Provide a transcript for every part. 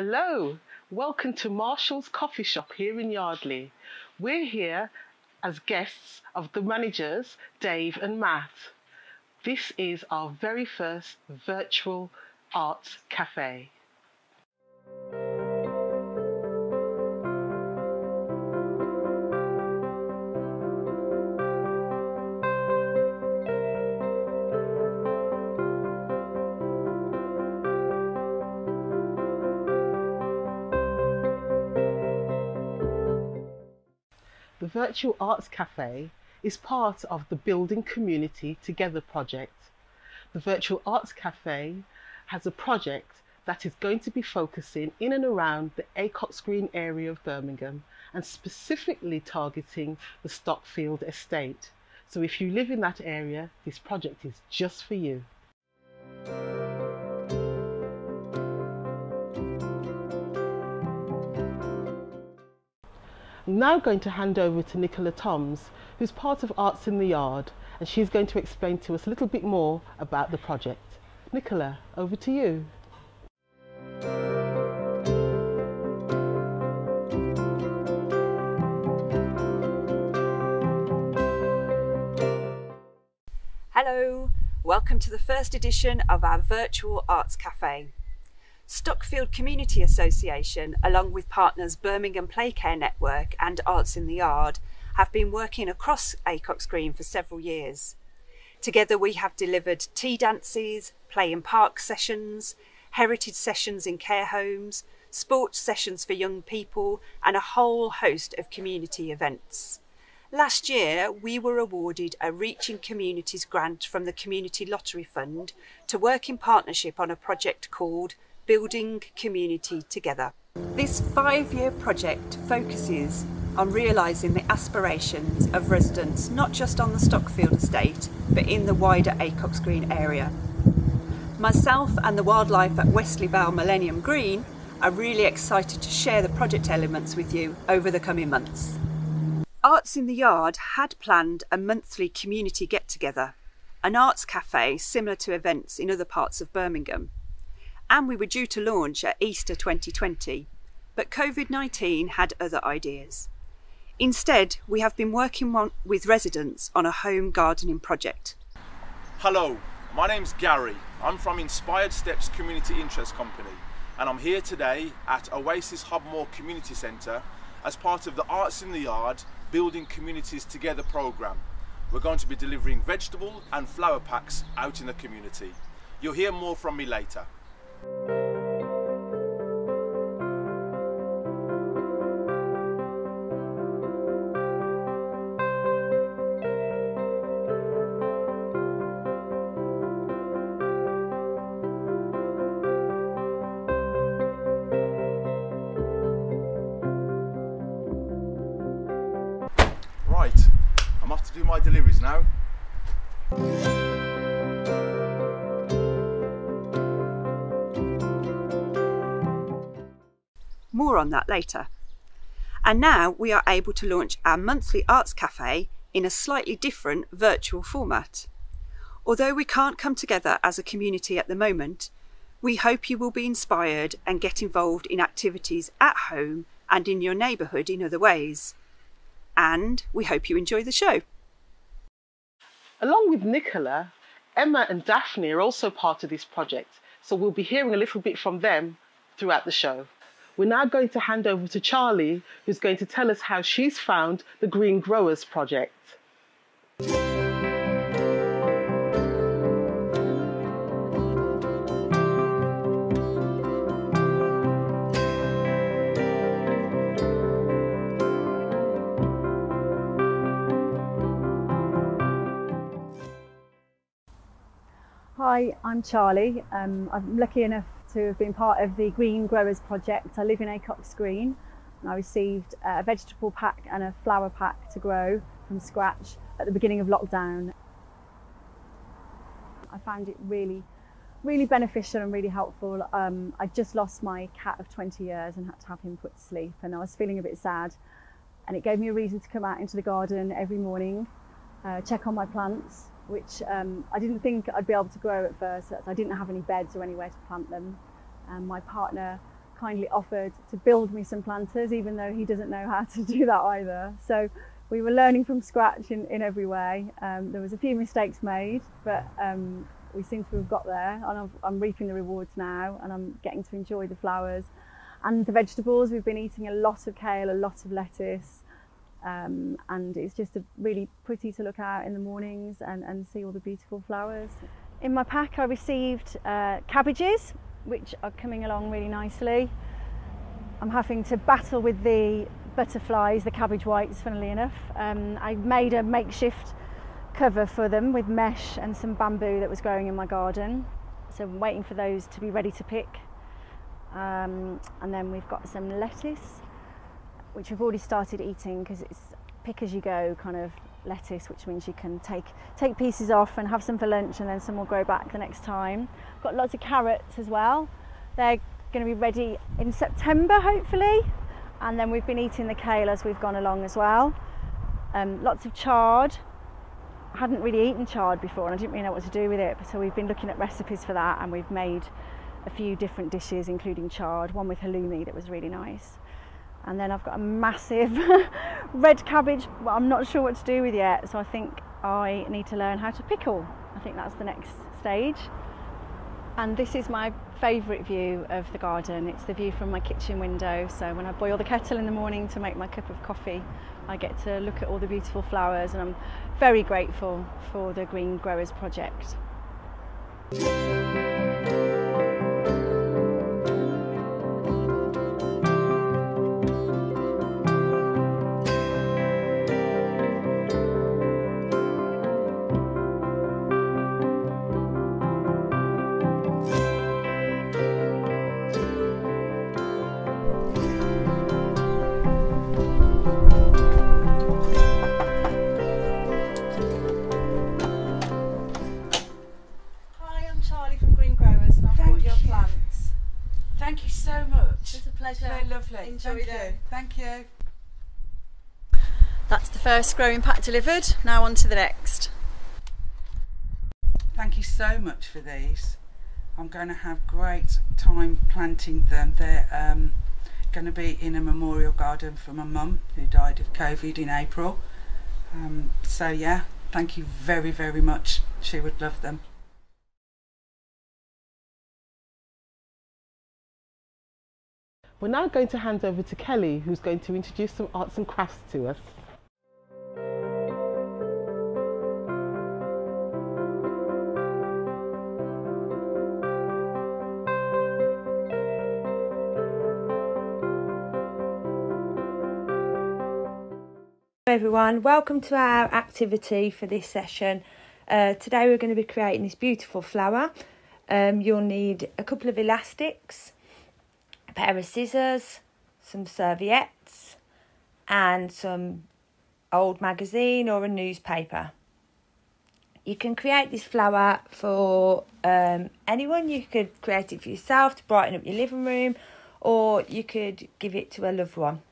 Hello, welcome to Marshall's Coffee Shop here in Yardley. We're here as guests of the managers, Dave and Matt. This is our very first virtual arts cafe. Virtual Arts Cafe is part of the Building Community Together project. The Virtual Arts Cafe has a project that is going to be focusing in and around the Acocks Green area of Birmingham and specifically targeting the Stockfield estate. So if you live in that area, this project is just for you. I'm now going to hand over to Nicola Toms, who's part of Arts in the Yard, and she's going to explain to us a little bit more about the project. Nicola, over to you. Hello, welcome to the first edition of our virtual arts cafe. Stockfield Community Association, along with partners Birmingham Playcare Network and Arts in the Yard, have been working across Acocks Green for several years. Together, we have delivered tea dances, play in park sessions, heritage sessions in care homes, sports sessions for young people, and a whole host of community events. Last year, we were awarded a Reaching Communities grant from the Community Lottery Fund to work in partnership on a project called Building Community Together. This five year project focuses on realising the aspirations of residents not just on the Stockfield estate but in the wider Acocks Green area. Myself and the wildlife at Westley Vale Millennium Green are really excited to share the project elements with you over the coming months. Arts in the Yard had planned a monthly community get together, an arts cafe similar to events in other parts of Birmingham. And we were due to launch at Easter 2020, but COVID 19 had other ideas. Instead, we have been working with residents on a home gardening project. Hello, my name's Gary. I'm from Inspired Steps Community Interest Company, and I'm here today at Oasis Hubmore Community Centre as part of the Arts in the Yard Building Communities Together programme. We're going to be delivering vegetable and flower packs out in the community. You'll hear more from me later. Right, I'm off to do my deliveries now. More on that later. And now we are able to launch our monthly arts cafe in a slightly different virtual format. Although we can't come together as a community at the moment, we hope you will be inspired and get involved in activities at home and in your neighbourhood in other ways. And we hope you enjoy the show. Along with Nicola, Emma and Daphne are also part of this project, so we'll be hearing a little bit from them throughout the show. We're now going to hand over to Charlie, who's going to tell us how she's found the Green Growers Project. Hi, I'm Charlie. Um, I'm lucky enough to have been part of the Green Growers Project. I live in Acocks Green and I received a vegetable pack and a flower pack to grow from scratch at the beginning of lockdown. I found it really, really beneficial and really helpful. Um, I just lost my cat of 20 years and had to have him put to sleep and I was feeling a bit sad and it gave me a reason to come out into the garden every morning, uh, check on my plants which um, I didn't think I'd be able to grow at first. I didn't have any beds or anywhere to plant them. And my partner kindly offered to build me some planters, even though he doesn't know how to do that either. So we were learning from scratch in, in every way. Um, there was a few mistakes made, but um, we seem to have got there and I'm, I'm reaping the rewards now and I'm getting to enjoy the flowers. And the vegetables, we've been eating a lot of kale, a lot of lettuce, um, and it's just a really pretty to look out in the mornings and, and see all the beautiful flowers. In my pack I received uh, cabbages, which are coming along really nicely. I'm having to battle with the butterflies, the cabbage whites, funnily enough. Um, I made a makeshift cover for them with mesh and some bamboo that was growing in my garden. So I'm waiting for those to be ready to pick. Um, and then we've got some lettuce, which we've already started eating because it's pick as you go kind of lettuce, which means you can take take pieces off and have some for lunch, and then some will grow back the next time. Got lots of carrots as well. They're going to be ready in September, hopefully and then we've been eating the kale as we've gone along as well. Um, lots of chard. I hadn't really eaten chard before and I didn't really know what to do with it, so we've been looking at recipes for that and we've made a few different dishes, including chard, one with halloumi that was really nice. And then I've got a massive red cabbage, I'm not sure what to do with yet, so I think I need to learn how to pickle. I think that's the next stage. And this is my favourite view of the garden. It's the view from my kitchen window. So when I boil the kettle in the morning to make my cup of coffee, I get to look at all the beautiful flowers and I'm very grateful for the Green Growers Project. Thank you. Thank you. That's the first growing pack delivered. Now on to the next. Thank you so much for these. I'm going to have great time planting them. They're um, going to be in a memorial garden for my mum who died of COVID in April. Um, so yeah, thank you very, very much. She would love them. We're now going to hand over to Kelly, who's going to introduce some arts and crafts to us. everyone, welcome to our activity for this session. Uh, today we're going to be creating this beautiful flower. Um, you'll need a couple of elastics, pair of scissors, some serviettes, and some old magazine or a newspaper. You can create this flower for um, anyone. You could create it for yourself to brighten up your living room, or you could give it to a loved one.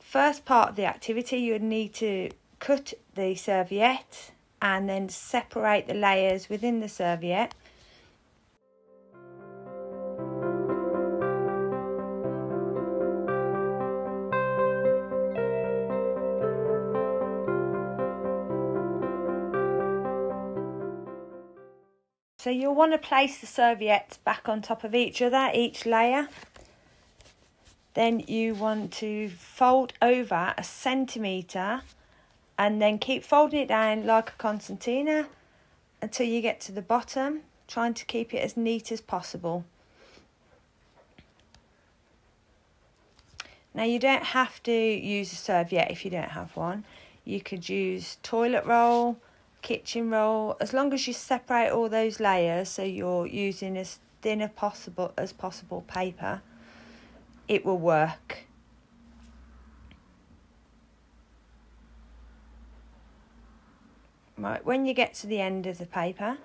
First part of the activity, you would need to cut the serviette and then separate the layers within the serviette So you'll want to place the serviettes back on top of each other, each layer. Then you want to fold over a centimetre and then keep folding it down like a concertina until you get to the bottom, trying to keep it as neat as possible. Now you don't have to use a serviette if you don't have one. You could use toilet roll, kitchen roll as long as you separate all those layers so you're using as thin as possible as possible paper it will work. Right when you get to the end of the paper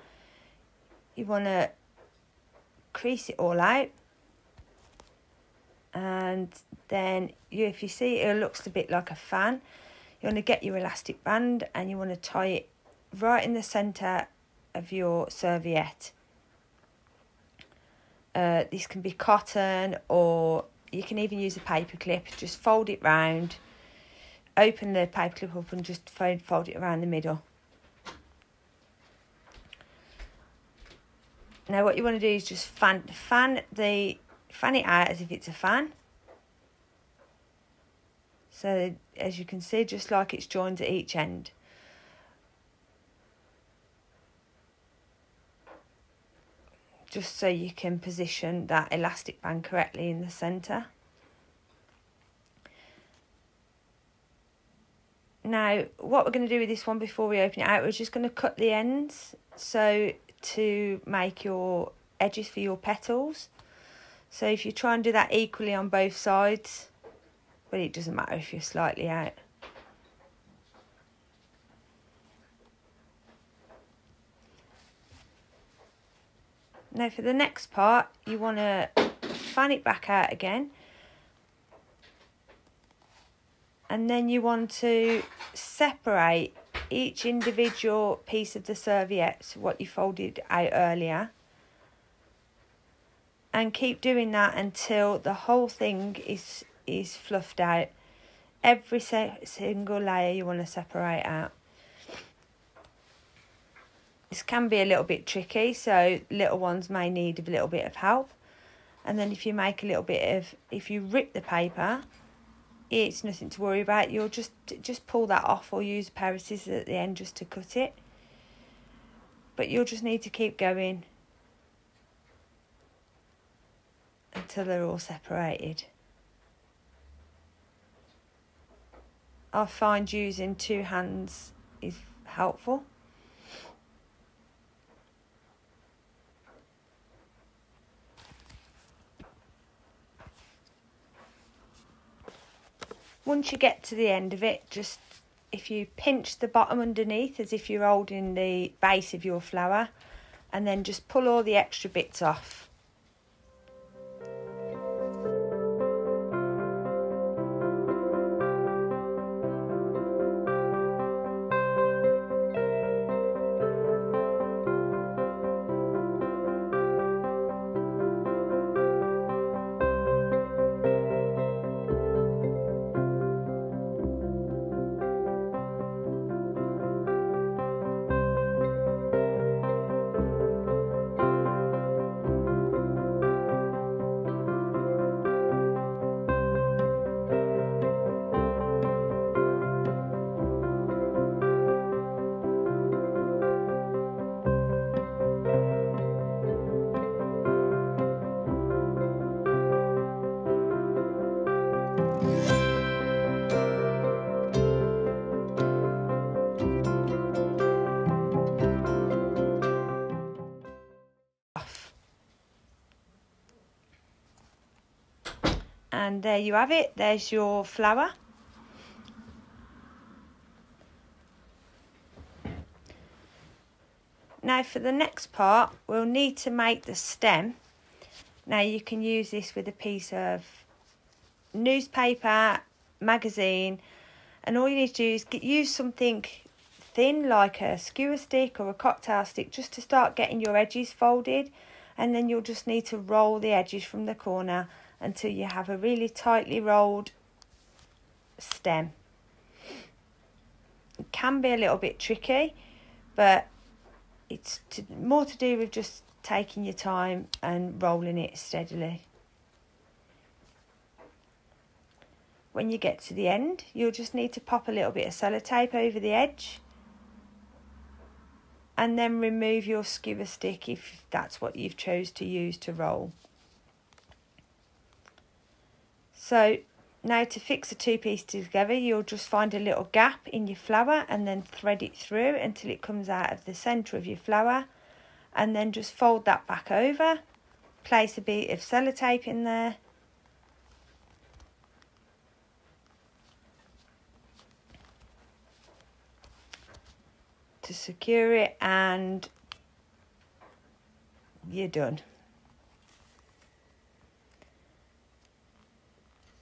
you want to crease it all out. And then you if you see it looks a bit like a fan you want to get your elastic band and you want to tie it right in the centre of your serviette. Uh, this can be cotton or you can even use a paper clip. Just fold it round, open the paper clip up and just fold, fold it around the middle. Now what you want to do is just fan fan the fan it out as if it's a fan. So as you can see, just like it's joined at each end. Just so you can position that elastic band correctly in the centre. Now, what we're going to do with this one before we open it out, we're just going to cut the ends. So to make your edges for your petals. So if you try and do that equally on both sides, but it doesn't matter if you're slightly out. Now for the next part, you want to fan it back out again. And then you want to separate each individual piece of the serviette, what you folded out earlier. And keep doing that until the whole thing is is fluffed out. Every single layer you want to separate out. This can be a little bit tricky, so little ones may need a little bit of help. And then if you make a little bit of, if you rip the paper, it's nothing to worry about. You'll just just pull that off or use a pair of scissors at the end just to cut it. But you'll just need to keep going until they're all separated. I find using two hands is helpful. Once you get to the end of it, just if you pinch the bottom underneath as if you're holding the base of your flower and then just pull all the extra bits off. And there you have it. There's your flower now for the next part we'll need to make the stem. Now you can use this with a piece of newspaper magazine and all you need to do is get, use something thin like a skewer stick or a cocktail stick just to start getting your edges folded. And then you'll just need to roll the edges from the corner until you have a really tightly rolled stem. It can be a little bit tricky, but it's to, more to do with just taking your time and rolling it steadily. When you get to the end, you'll just need to pop a little bit of sellotape over the edge and then remove your skewer stick if that's what you've chose to use to roll. So now to fix the two pieces together, you'll just find a little gap in your flower and then thread it through until it comes out of the centre of your flower. And then just fold that back over, place a bit of sellotape in there. To secure it and you're done.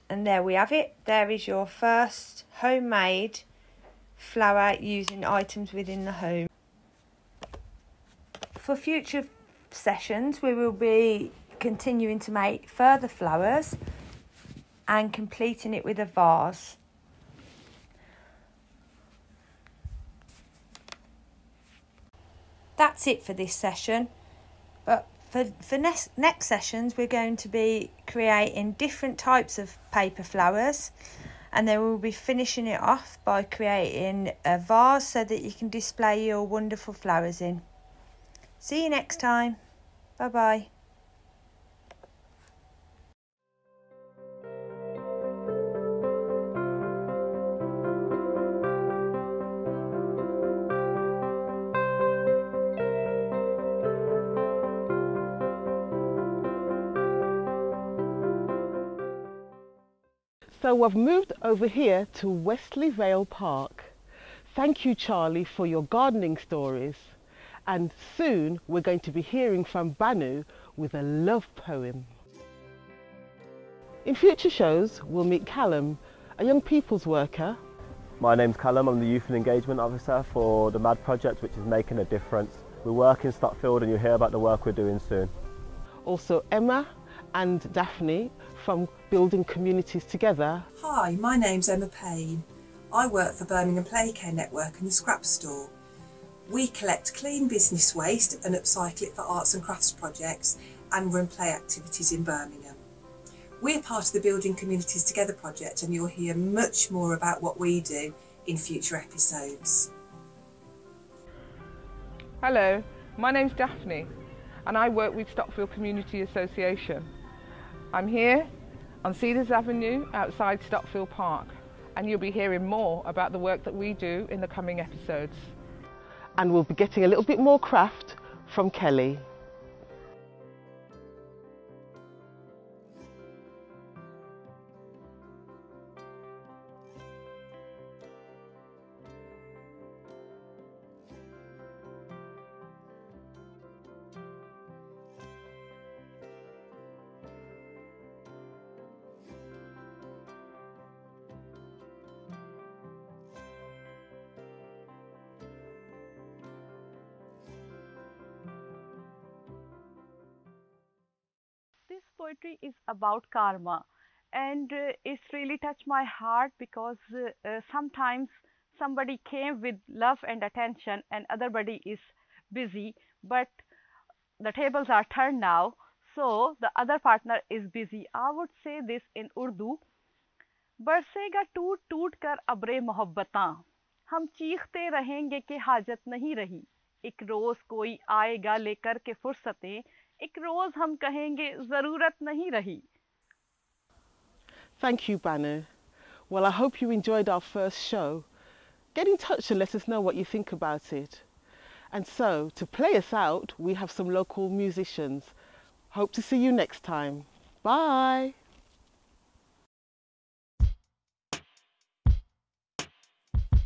And there we have it there is your first homemade flower using items within the home for future sessions we will be continuing to make further flowers and completing it with a vase. That's it for this session. But for, for next, next sessions, we're going to be creating different types of paper flowers and then we'll be finishing it off by creating a vase so that you can display your wonderful flowers in. See you next time. Bye bye. So we've moved over here to Wesley Vale Park. Thank you, Charlie, for your gardening stories. And soon we're going to be hearing from Banu with a love poem. In future shows, we'll meet Callum, a young people's worker. My name's Callum, I'm the Youth and Engagement Officer for the MAD project, which is making a difference. We work in Stockfield and you'll hear about the work we're doing soon. Also Emma and Daphne from Building Communities Together. Hi, my name's Emma Payne. I work for Birmingham Play Care Network and the Scrap Store. We collect clean business waste and upcycle it for arts and crafts projects and run play activities in Birmingham. We're part of the Building Communities Together project and you'll hear much more about what we do in future episodes. Hello, my name's Daphne and I work with Stockfield Community Association. I'm here on Cedars Avenue outside Stockfield Park and you'll be hearing more about the work that we do in the coming episodes. And we'll be getting a little bit more craft from Kelly. Poetry is about karma and uh, it's really touched my heart because uh, uh, sometimes somebody came with love and attention and other body is busy but the tables are turned now so the other partner is busy i would say this in urdu बरसेगा टूट टूट कर अब्रे मोहब्बता हम चीखते रहेंगे कि हाजत नहीं रही एक रोज कोई आएगा लेकर के फुर्सतें एक रोज हम कहेंगे जरूरत नहीं रही Thank you, Banu. Well, I hope you enjoyed our first show. Get in touch and let us know what you think about it. And so, to play us out, we have some local musicians. Hope to see you next time. Bye.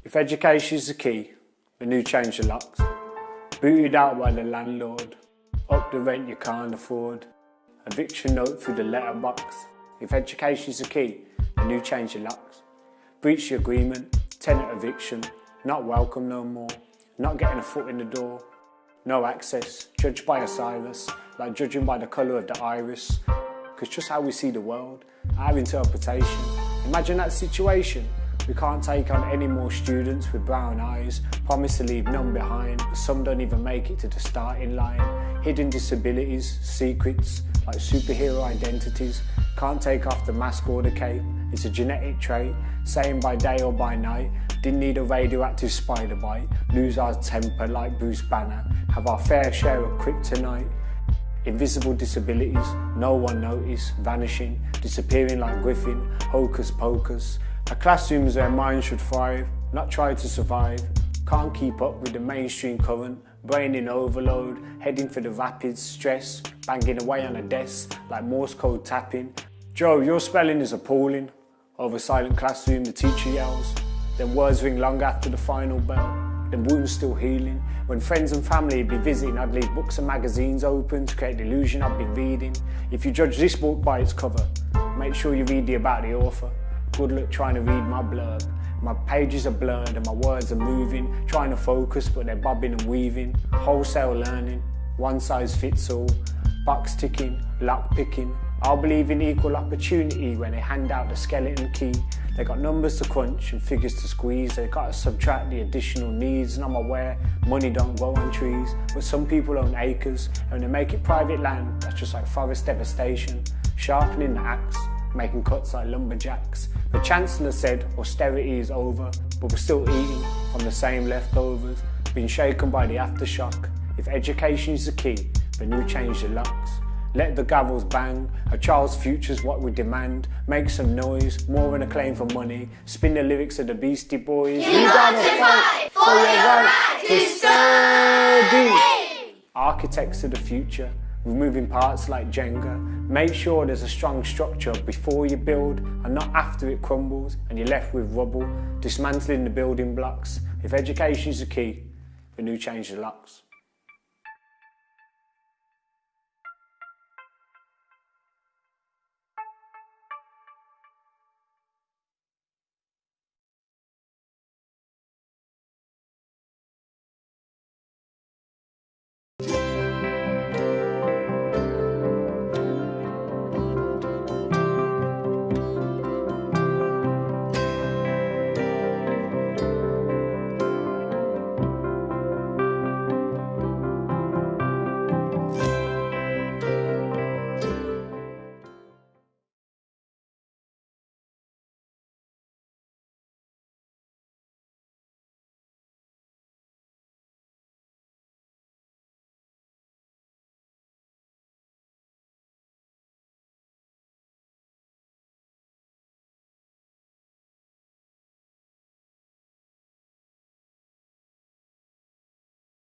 If education is the key, the new change the locks. Booted out by the landlord, the rent you can't afford. Eviction note through the letterbox. If education is the key, the you change your locks. Breach the agreement, tenant eviction, not welcome no more, not getting a foot in the door. No access, judged by Osiris, like judging by the colour of the iris. Because just how we see the world, our interpretation. Imagine that situation. We can't take on any more students with brown eyes, promise to leave none behind, some don't even make it to the starting line. Hidden disabilities, secrets, like superhero identities, can't take off the mask or the cape. It's a genetic trait, same by day or by night. Didn't need a radioactive spider bite, lose our temper like Bruce Banner, have our fair share of kryptonite. Invisible disabilities, no one noticed, vanishing, disappearing like Griffin, hocus pocus. A classroom is where minds should thrive, not try to survive. Can't keep up with the mainstream current, brain in overload, heading for the rapids, stress, banging away on a desk like Morse code tapping. Joe, your spelling is appalling. Over silent classroom, the teacher yells. Then words ring long after the final bell. Then wounds still healing. When friends and family be visiting, I'd leave books and magazines open to create the illusion I've been reading. If you judge this book by its cover, make sure you read the about the author. Good luck trying to read my blurb. My pages are blurred and my words are moving, trying to focus but they're bobbing and weaving. Wholesale learning, one size fits all. box ticking, lock picking. I'll believe in equal opportunity when they hand out the skeleton key. They got numbers to crunch and figures to squeeze. They got to subtract the additional needs, and I'm aware money don't grow on trees. But some people own acres, and they make it private land, that's just like forest devastation. Sharpening the axe, making cuts like lumberjacks. The Chancellor said austerity is over, but we're still eating from the same leftovers, being shaken by the aftershock. If education is the key, then you change the locks. Let the gavels bang, a child's future's what we demand. Make some noise, more than a claim for money. Spin the lyrics of the Beastie Boys. You gotta fight for your right to study. Architects of the future, with moving parts like Jenga. Make sure there's a strong structure before you build and not after it crumbles and you're left with rubble, dismantling the building blocks. If education is the key, then you change the locks.